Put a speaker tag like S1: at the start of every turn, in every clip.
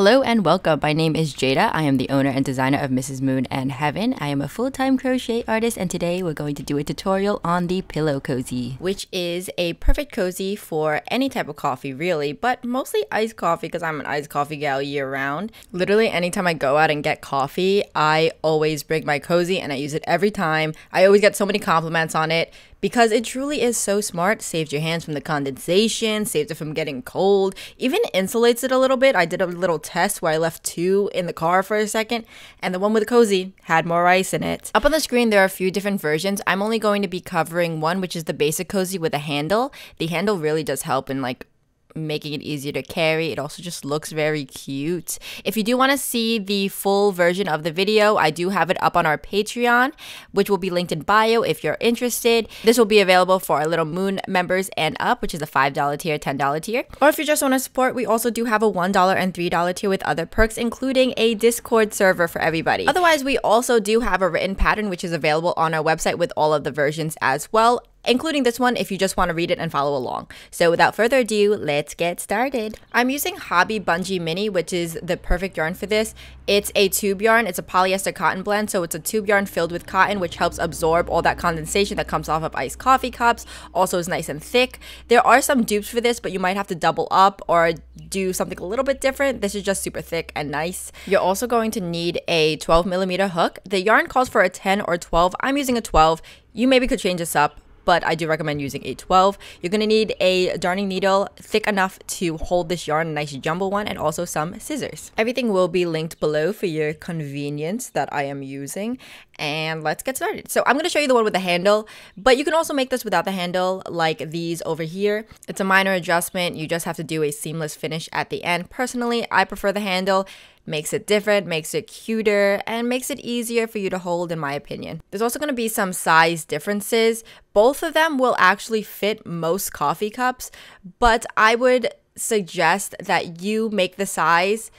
S1: Hello and welcome. My name is Jaida. I am the owner and designer of Mrs. Moon and Heaven. I am a full-time crochet artist and today we're going to do a tutorial on the Pillow Cozy, which is a perfect cozy for any type of coffee really, but mostly iced coffee because I'm an iced coffee gal year round. Literally anytime I go out and get coffee, I always bring my cozy and I use it every time. I always get so many compliments on it because it truly is so smart. Saves your hands from the condensation, saves it from getting cold, even insulates it a little bit. I did a little test where I left two in the car for a second, and the one with the cozy had more ice in it. Up on the screen, there are a few different versions. I'm only going to be covering one, which is the basic cozy with a handle. The handle really does help in like making it easier to carry. It also just looks very cute. If you do want to see the full version of the video, I do have it up on our Patreon, which will be linked in bio if you're interested. This will be available for our Little Moon members and up, which is a $5 tier, $10 tier. Or if you just want to support, we also do have a $1 and $3 tier with other perks, including a Discord server for everybody. Otherwise, we also do have a written pattern, which is available on our website with all of the versions as well including this one if you just want to read it and follow along. So without further ado, let's get started. I'm using Hobbii Bungee Mini, which is the perfect yarn for this. It's a tube yarn, it's a polyester cotton blend, so it's a tube yarn filled with cotton, which helps absorb all that condensation that comes off of iced coffee cups. Also is nice and thick. There are some dupes for this, but you might have to double up or do something a little bit different. This is just super thick and nice. You're also going to need a 12 millimeter hook. The yarn calls for a 10 or 12. I'm using a 12. You maybe could change this up but I do recommend using a 12. You're going to need a darning needle thick enough to hold this yarn, a nice jumbo one, and also some scissors. Everything will be linked below for your convenience that I am using. And let's get started. So I'm going to show you the one with the handle, but you can also make this without the handle like these over here. It's a minor adjustment. You just have to do a seamless finish at the end. Personally, I prefer the handle makes it different, makes it cuter, and makes it easier for you to hold, in my opinion. There's also going to be some size differences. Both of them will actually fit most coffee cups, but I would suggest that you make the size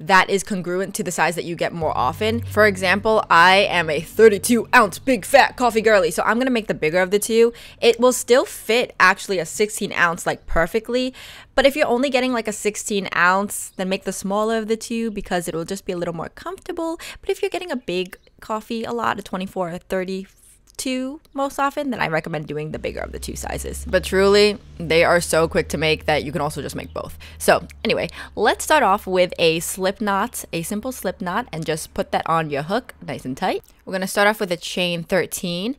S1: that is congruent to the size that you get more often. For example, I am a 32 ounce big fat coffee girly, so I'm gonna make the bigger of the two. It will still fit actually a 16 ounce like perfectly, but if you're only getting like a 16 ounce, then make the smaller of the two because it will just be a little more comfortable. But if you're getting a big coffee a lot, a 24 or 30, two most often, then I recommend doing the bigger of the two sizes. But truly, they are so quick to make that you can also just make both. So anyway, let's start off with a slip knot, a simple slip knot, and just put that on your hook nice and tight. We're gonna start off with a chain 13.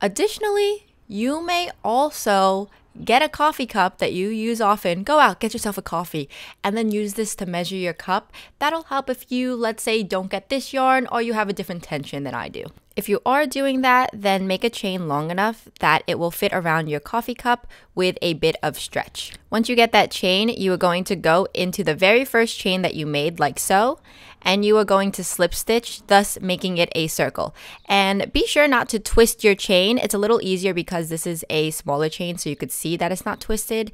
S1: Additionally, you may also get a coffee cup that you use often, go out, get yourself a coffee, and then use this to measure your cup. That'll help if you, let's say, don't get this yarn or you have a different tension than I do. If you are doing that, then make a chain long enough that it will fit around your coffee cup with a bit of stretch. Once you get that chain, you are going to go into the very first chain that you made like so, and you are going to slip stitch, thus making it a circle. And be sure not to twist your chain. It's a little easier because this is a smaller chain, so you could see that it's not twisted.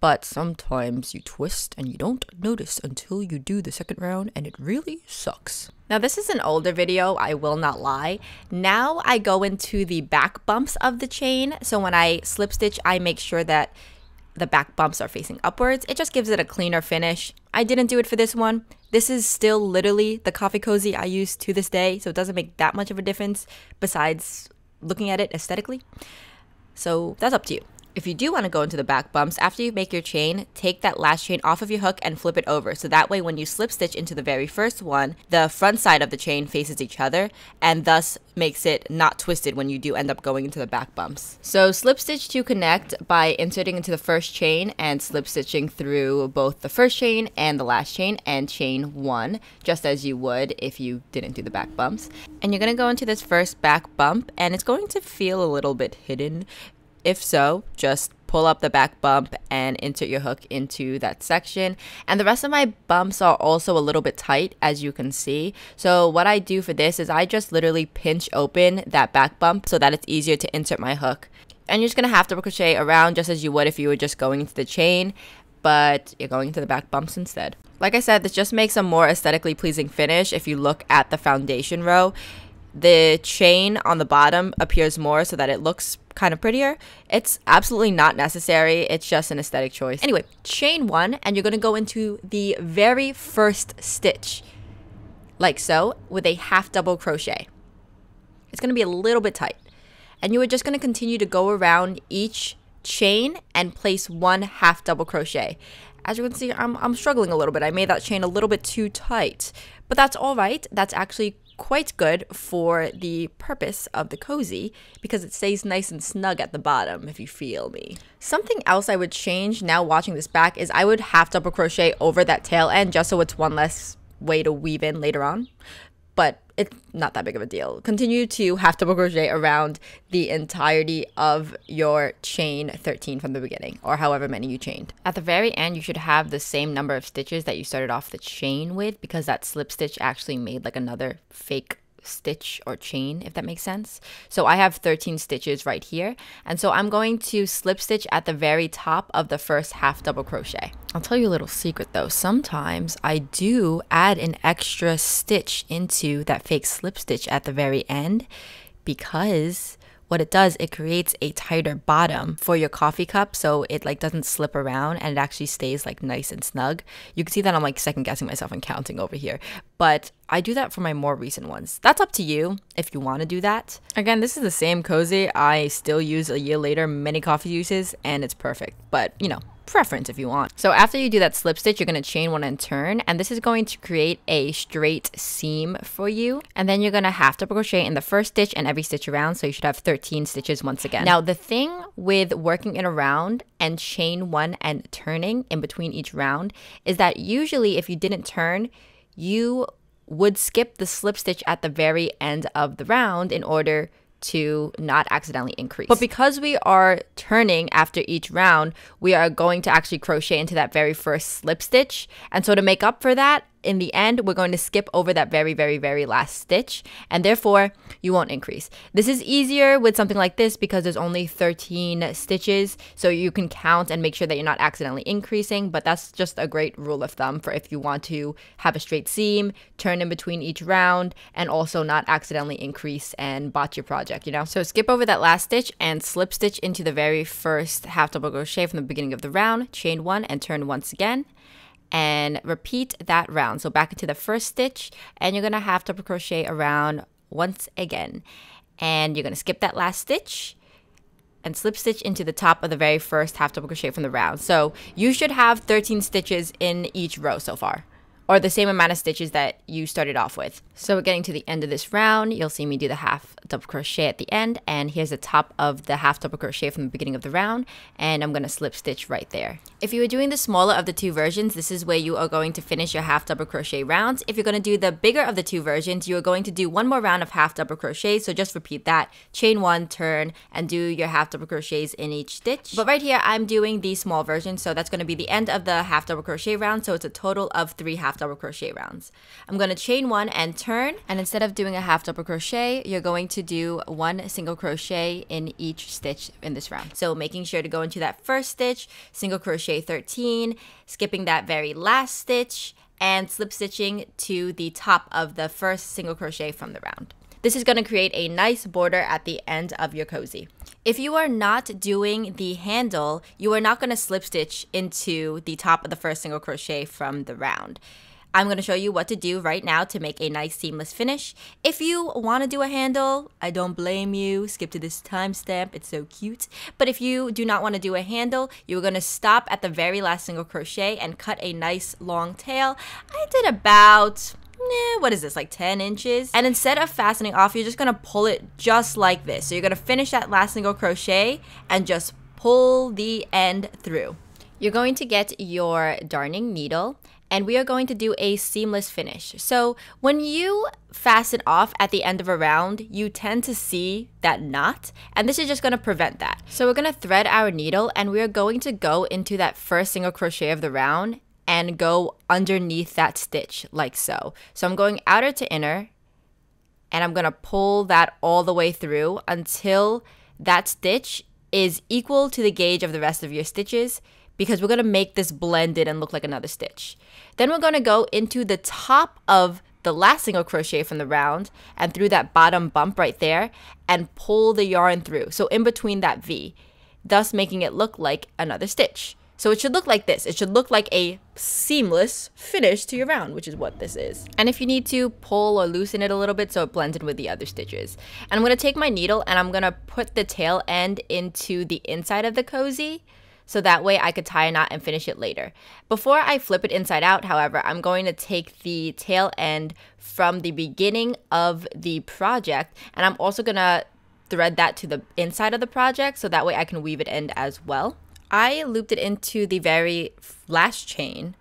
S1: But sometimes you twist and you don't notice until you do the second round, and it really sucks. Now, this is an older video, I will not lie. Now I go into the back bumps of the chain. So when I slip stitch, I make sure that the back bumps are facing upwards. It just gives it a cleaner finish. I didn't do it for this one. This is still literally the coffee cozy I use to this day, so it doesn't make that much of a difference besides looking at it aesthetically. So that's up to you. If you do want to go into the back bumps, after you make your chain, take that last chain off of your hook and flip it over. So that way when you slip stitch into the very first one, the front side of the chain faces each other and thus makes it not twisted when you do end up going into the back bumps. So slip stitch to connect by inserting into the first chain and slip stitching through both the first chain and the last chain and chain one, just as you would if you didn't do the back bumps. And you're going to go into this first back bump and it's going to feel a little bit hidden if so, just pull up the back bump and insert your hook into that section. And the rest of my bumps are also a little bit tight, as you can see. So what I do for this is I just literally pinch open that back bump so that it's easier to insert my hook. And you're just going to have to crochet around just as you would if you were just going into the chain, but you're going into the back bumps instead. Like I said, this just makes a more aesthetically pleasing finish if you look at the foundation row the chain on the bottom appears more so that it looks kind of prettier. It's absolutely not necessary. It's just an aesthetic choice. Anyway, chain one, and you're gonna go into the very first stitch, like so, with a half double crochet. It's gonna be a little bit tight. And you are just gonna continue to go around each chain and place one half double crochet. As you can see, I'm, I'm struggling a little bit. I made that chain a little bit too tight, but that's all right. That's actually quite good for the purpose of the cozy because it stays nice and snug at the bottom if you feel me. Something else I would change now watching this back is I would half double crochet over that tail end just so it's one less way to weave in later on. But it's not that big of a deal. Continue to half double crochet around the entirety of your chain 13 from the beginning, or however many you chained. At the very end, you should have the same number of stitches that you started off the chain with because that slip stitch actually made like another fake stitch or chain, if that makes sense. So I have 13 stitches right here. And so I'm going to slip stitch at the very top of the first half double crochet. I'll tell you a little secret though. Sometimes I do add an extra stitch into that fake slip stitch at the very end because what it does it creates a tighter bottom for your coffee cup so it like doesn't slip around and it actually stays like nice and snug. You can see that i'm like second guessing myself and counting over here. But i do that for my more recent ones. That's up to you if you want to do that. Again this is the same cozy. I still use a year later many coffee uses and it's perfect. But you know preference if you want. So after you do that slip stitch, you're going to chain one and turn, and this is going to create a straight seam for you. And then you're going to half double crochet in the first stitch and every stitch around, so you should have 13 stitches once again. Now, the thing with working it around and chain one and turning in between each round is that usually if you didn't turn, you would skip the slip stitch at the very end of the round in order to not accidentally increase. But because we are turning after each round, we are going to actually crochet into that very first slip stitch. And so to make up for that, in the end, we're going to skip over that very, very, very last stitch, and therefore you won't increase. This is easier with something like this because there's only 13 stitches, so you can count and make sure that you're not accidentally increasing, but that's just a great rule of thumb for if you want to have a straight seam, turn in between each round, and also not accidentally increase and botch your project, you know? So skip over that last stitch and slip stitch into the very first half double crochet from the beginning of the round, chain one, and turn once again and repeat that round. So back into the first stitch and you're gonna half double crochet around once again. And you're gonna skip that last stitch and slip stitch into the top of the very first half double crochet from the round. So you should have 13 stitches in each row so far or the same amount of stitches that you started off with. So getting to the end of this round. You'll see me do the half double crochet at the end and here's the top of the half double crochet from the beginning of the round and I'm to slip stitch right there. If you were doing the smaller of the two versions, this is where you are going to finish your half double crochet rounds. If you're to do the bigger of the two versions, you are going to do one more round of half double crochet. So just repeat that, chain one, turn, and do your half double crochets in each stitch. But right here, I'm doing the small version. So that's to be the end of the half double crochet round. So it's a total of three half double crochet rounds. I'm going to chain one and turn. And instead of doing a half double crochet, you're going to do one single crochet in each stitch in this round. So making sure to go into that first stitch, single crochet 13, skipping that very last stitch, and slip stitching to the top of the first single crochet from the round. This is going to create a nice border at the end of your cozy. If you are not doing the handle, you are not going to slip stitch into the top of the first single crochet from the round. I'm going to show you what to do right now to make a nice seamless finish. If you want to do a handle, I don't blame you. Skip to this timestamp, it's so cute. But if you do not want to do a handle, you're going to stop at the very last single crochet and cut a nice long tail. I did about eh, what is this, like 10 inches? And instead of fastening off, you're just gonna pull it just like this. So you're gonna finish that last single crochet and just pull the end through. You're going to get your darning needle and we are going to do a seamless finish. So when you fasten off at the end of a round, you tend to see that knot, and this is just gonna prevent that. So we're gonna thread our needle and we are going to go into that first single crochet of the round and go underneath that stitch like so. So I'm going outer to inner and I'm gonna pull that all the way through until that stitch is equal to the gauge of the rest of your stitches because we're going to make this blended and look like another stitch. Then we're going to go into the top of the last single crochet from the round and through that bottom bump right there and pull the yarn through. So in between that V, thus making it look like another stitch. So it should look like this. It should look like a seamless finish to your round, which is what this is. And if you need to, pull or loosen it a little bit so it blends in with the other stitches. And I'm gonna take my needle and I'm gonna put the tail end into the inside of the cozy so that way I could tie a knot and finish it later. Before I flip it inside out, however, I'm going to take the tail end from the beginning of the project and I'm also gonna thread that to the inside of the project so that way I can weave it in as well. I looped it into the very last chain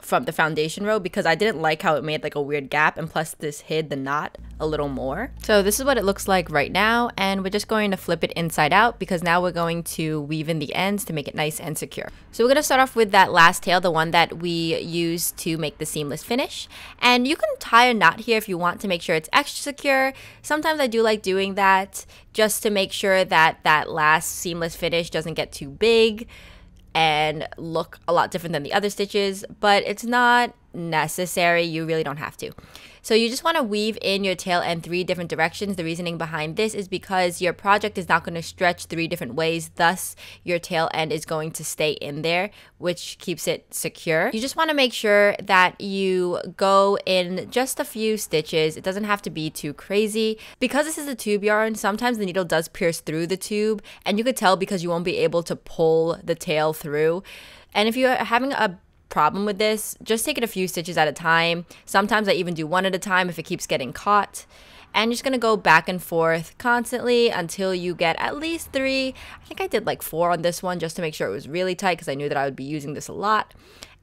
S1: from the foundation row because I didn't like how it made like a weird gap and plus this hid the knot a little more. So this is what it looks like right now and we're just going to flip it inside out because now we're going to weave in the ends to make it nice and secure. So we're going to start off with that last tail, the one that we used to make the seamless finish. And you can tie a knot here if you want to make sure it's extra secure. Sometimes I do like doing that just to make sure that that last seamless finish doesn't get too big and look a lot different than the other stitches, but it's not necessary. You really don't have to. So you just want to weave in your tail end three different directions. The reasoning behind this is because your project is not going to stretch three different ways. Thus, your tail end is going to stay in there, which keeps it secure. You just want to make sure that you go in just a few stitches. It doesn't have to be too crazy. Because this is a tube yarn, sometimes the needle does pierce through the tube and you could tell because you won't be able to pull the tail through. And if you're having a problem with this, just take it a few stitches at a time. Sometimes I even do one at a time if it keeps getting caught. And you're just gonna go back and forth constantly until you get at least three. I think I did like four on this one just to make sure it was really tight because I knew that I would be using this a lot.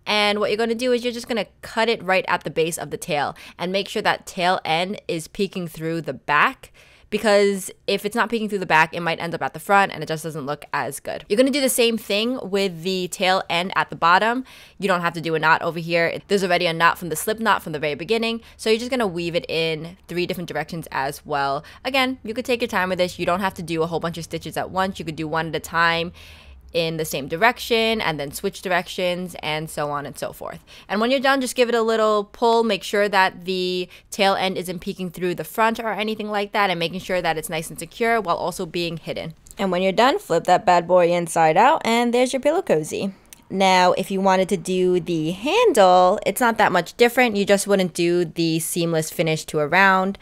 S1: And what you're going to do is you're just going to cut it right at the base of the tail and make sure that tail end is peeking through the back because if it's not peeking through the back, it might end up at the front and it just doesn't look as good. You're gonna do the same thing with the tail end at the bottom. You don't have to do a knot over here. There's already a knot from the slip knot from the very beginning. So you're just gonna weave it in three different directions as well. Again, you could take your time with this. You don't have to do a whole bunch of stitches at once. You could do one at a time in the same direction and then switch directions and so on and so forth. And when you're done, just give it a little pull. Make sure that the tail end isn't peeking through the front or anything like that and making sure that it's nice and secure while also being hidden. And when you're done, flip that bad boy inside out and there's your pillow cozy. Now, if you wanted to do the handle, it's not that much different. You just wouldn't do the seamless finish to a round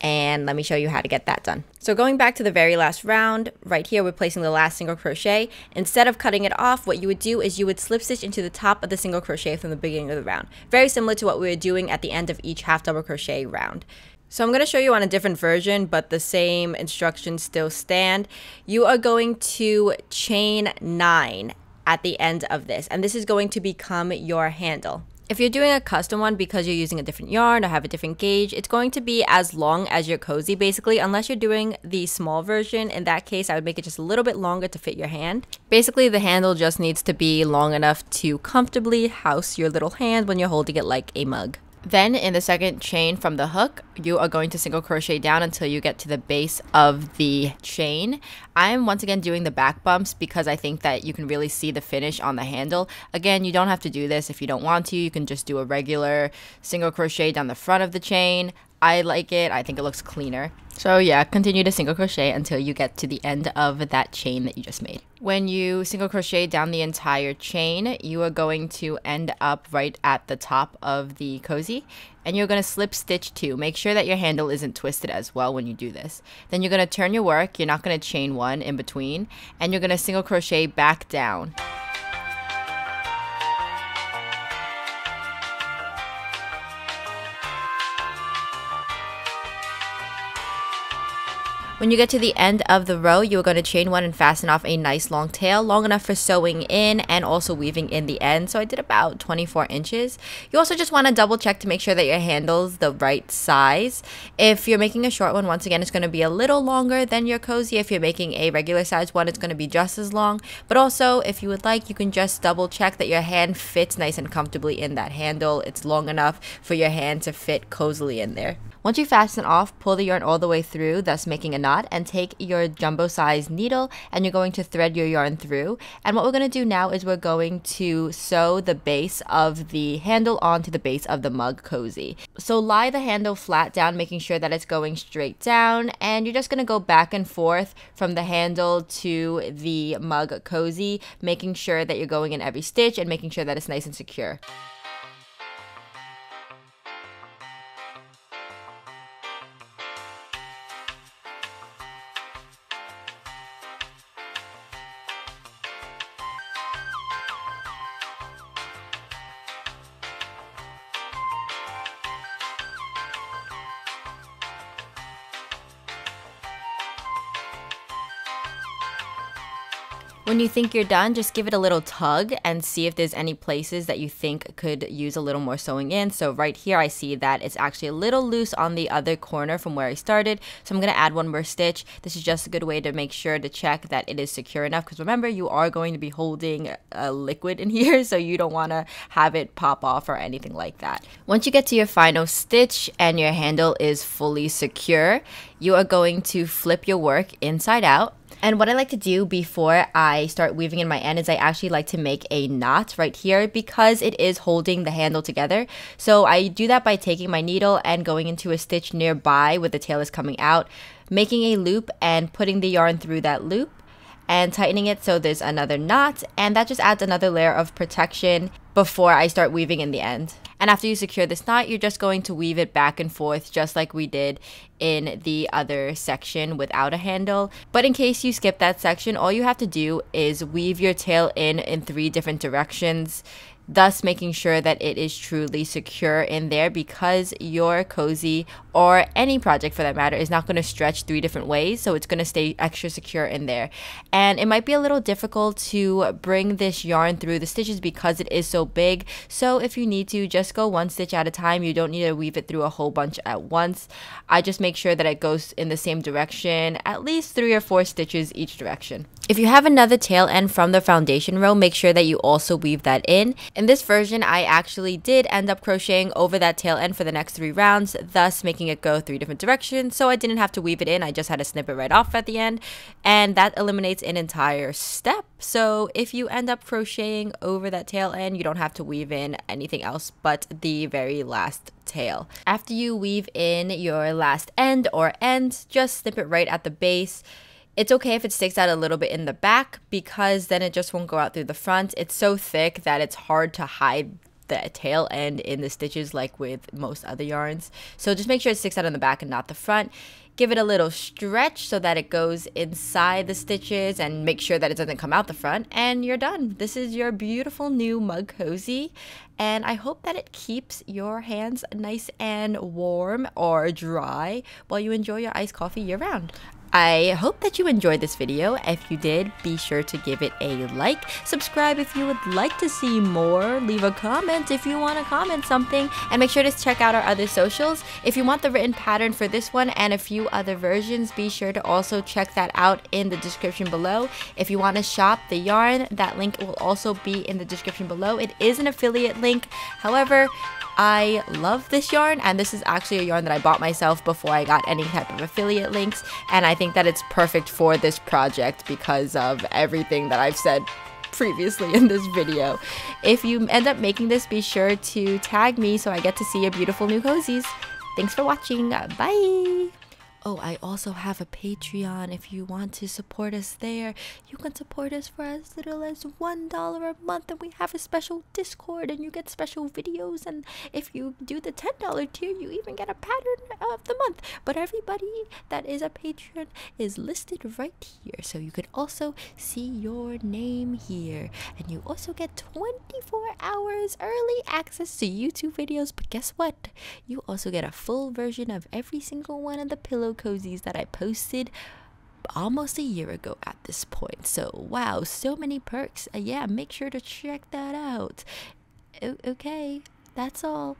S1: and let me show you how to get that done. So going back to the very last round, right here we're placing the last single crochet. Instead of cutting it off, what you would do is you would slip stitch into the top of the single crochet from the beginning of the round. Very similar to what we were doing at the end of each half double crochet round. So I'm going to show you on a different version, but the same instructions still stand. You are going to chain nine at the end of this, and this is going to become your handle. If you're doing a custom one because you're using a different yarn or have a different gauge, it's going to be as long as your cozy basically, unless you're doing the small version. In that case, I would make it just a little bit longer to fit your hand. Basically, the handle just needs to be long enough to comfortably house your little hand when you're holding it like a mug. Then in the second chain from the hook, you are going to single crochet down until you get to the base of the chain. I'm once again doing the back bumps because I think that you can really see the finish on the handle. Again, you don't have to do this if you don't want to. You can just do a regular single crochet down the front of the chain. I like it. I think it looks cleaner. So yeah, continue to single crochet until you get to the end of that chain that you just made. When you single crochet down the entire chain, you are going to end up right at the top of the cozy and you're going to slip stitch two. Make sure that your handle isn't twisted as well when you do this. Then you're going to turn your work. You're not going to chain one in between and you're going to single crochet back down. When you get to the end of the row, you are going to chain one and fasten off a nice long tail, long enough for sewing in and also weaving in the end. So I did about 24 inches. You also just want to double check to make sure that your handle's the right size. If you're making a short one, once again, it's going to be a little longer than your cozy. If you're making a regular size one, it's going to be just as long. But also, if you would like, you can just double check that your hand fits nice and comfortably in that handle. It's long enough for your hand to fit cozily in there. Once you fasten off, pull the yarn all the way through, thus making a knot, and take your jumbo size needle and you're going to thread your yarn through. And what we're going to do now is we're going to sew the base of the handle onto the base of the mug cozy. So lie the handle flat down, making sure that it's going straight down, and you're just going to go back and forth from the handle to the mug cozy, making sure that you're going in every stitch and making sure that it's nice and secure. When you think you're done, just give it a little tug and see if there's any places that you think could use a little more sewing in. So right here, I see that it's actually a little loose on the other corner from where I started. So I'm going to add one more stitch. This is just a good way to make sure to check that it is secure enough because remember, you are going to be holding a liquid in here, so you don't want to have it pop off or anything like that. Once you get to your final stitch and your handle is fully secure, you are going to flip your work inside out and what I like to do before I start weaving in my end is I actually like to make a knot right here because it is holding the handle together. So I do that by taking my needle and going into a stitch nearby where the tail is coming out, making a loop and putting the yarn through that loop and tightening it so there's another knot and that just adds another layer of protection before I start weaving in the end. And after you secure this knot, you're just going to weave it back and forth just like we did in the other section without a handle. But in case you skip that section, all you have to do is weave your tail in in three different directions thus making sure that it is truly secure in there because your cozy or any project for that matter is not going to stretch three different ways so it's going to stay extra secure in there. And it might be a little difficult to bring this yarn through the stitches because it is so big so if you need to just go one stitch at a time. You don't need to weave it through a whole bunch at once. I just make sure that it goes in the same direction at least three or four stitches each direction if you have another tail end from the foundation row, make sure that you also weave that in. In this version, I actually did end up crocheting over that tail end for the next three rounds, thus making it go three different directions. So I didn't have to weave it in. I just had to snip it right off at the end. And that eliminates an entire step. So if you end up crocheting over that tail end, you don't have to weave in anything else but the very last tail. After you weave in your last end or ends, just snip it right at the base. It's okay if it sticks out a little bit in the back because then it just won't go out through the front. It's so thick that it's hard to hide the tail end in the stitches like with most other yarns. So just make sure it sticks out on the back and not the front. Give it a little stretch so that it goes inside the stitches and make sure that it doesn't come out the front and you're done. This is your beautiful new mug cozy and I hope that it keeps your hands nice and warm or dry while you enjoy your iced coffee year round. I hope that you enjoyed this video. If you did, be sure to give it a like, subscribe if you would like to see more, leave a comment if you want to comment something, and make sure to check out our other socials. If you want the written pattern for this one and a few other versions, be sure to also check that out in the description below. If you want to shop the yarn, that link will also be in the description below. It is an affiliate link. However, I love this yarn and this is actually a yarn that I bought myself before I got any type of affiliate links and I think that it's perfect for this project because of everything that I've said previously in this video. If you end up making this, be sure to tag me so I get to see your beautiful new cozies. Thanks for watching. Bye! Oh, I also have a Patreon. If you want to support us there, you can support us for as little as $1 a month. And we have a special Discord and you get special videos. And if you do the $10 tier, you even get a pattern of the month. But everybody that is a patron is listed right here. So you can also see your name here. And you also get 24 hours early access to YouTube videos. But guess what? You also get a full version of every single one of the cozies that I posted almost a year ago at this point. So, wow, so many perks. Uh, yeah, make sure to check that out. O- okay, that's all.